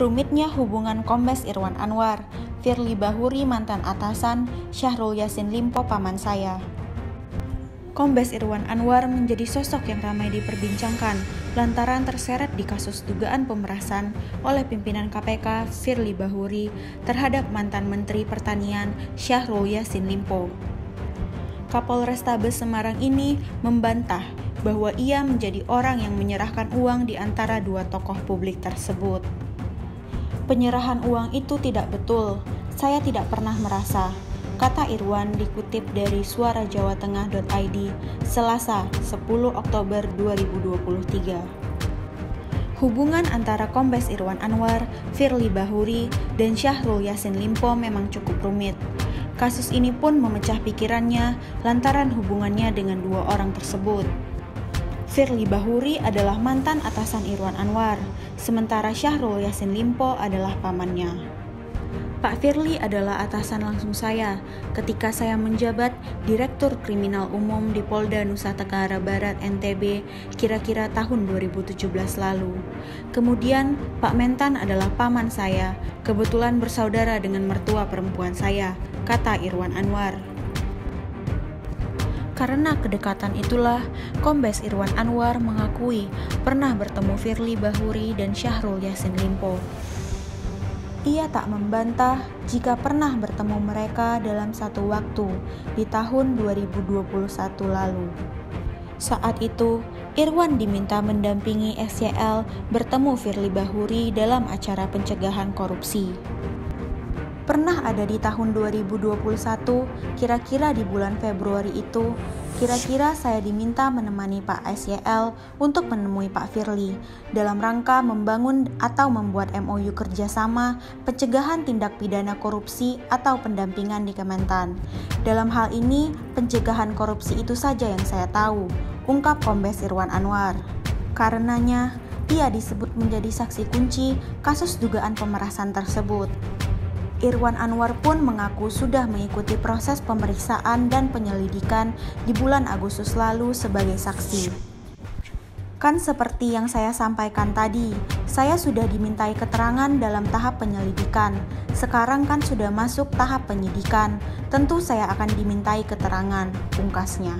Rumitnya hubungan Kombes Irwan Anwar, Firly Bahuri mantan atasan, Syahrul Yasin Limpo paman saya. Kombes Irwan Anwar menjadi sosok yang ramai diperbincangkan lantaran terseret di kasus dugaan pemerasan oleh pimpinan KPK Firly Bahuri terhadap mantan Menteri Pertanian Syahrul Yasin Limpo. Kapolrestabes Semarang ini membantah bahwa ia menjadi orang yang menyerahkan uang di antara dua tokoh publik tersebut. Penyerahan uang itu tidak betul, saya tidak pernah merasa, Kata Irwan dikutip dari suara Jawa Tengah.id Selasa 10 Oktober 2023. Hubungan antara Kombes Irwan Anwar, Firly Bahuri, dan Syahrul Yasin Limpo memang cukup rumit. Kasus ini pun memecah pikirannya lantaran hubungannya dengan dua orang tersebut. Firly Bahuri adalah mantan atasan Irwan Anwar, sementara Syahrul Yasin Limpo adalah pamannya. Pak Firly adalah atasan langsung saya ketika saya menjabat Direktur Kriminal Umum di Polda Nusa Tenggara Barat NTB kira-kira tahun 2017 lalu. Kemudian Pak Mentan adalah paman saya, kebetulan bersaudara dengan mertua perempuan saya, kata Irwan Anwar. Karena kedekatan itulah, Kombes Irwan Anwar mengakui pernah bertemu Firly Bahuri dan Syahrul Yasin Limpo. Ia tak membantah jika pernah bertemu mereka dalam satu waktu di tahun 2021 lalu. Saat itu, Irwan diminta mendampingi SYL bertemu Firly Bahuri dalam acara pencegahan korupsi. Pernah ada di tahun 2021, kira-kira di bulan Februari itu, kira-kira saya diminta menemani Pak SYL untuk menemui Pak Firly dalam rangka membangun atau membuat MOU kerjasama pencegahan tindak pidana korupsi atau pendampingan di Kementan. Dalam hal ini, pencegahan korupsi itu saja yang saya tahu, ungkap Kombes Irwan Anwar. Karenanya, ia disebut menjadi saksi kunci kasus dugaan pemerasan tersebut. Irwan Anwar pun mengaku sudah mengikuti proses pemeriksaan dan penyelidikan di bulan Agustus lalu sebagai saksi. Kan seperti yang saya sampaikan tadi, saya sudah dimintai keterangan dalam tahap penyelidikan. Sekarang kan sudah masuk tahap penyidikan, tentu saya akan dimintai keterangan, pungkasnya.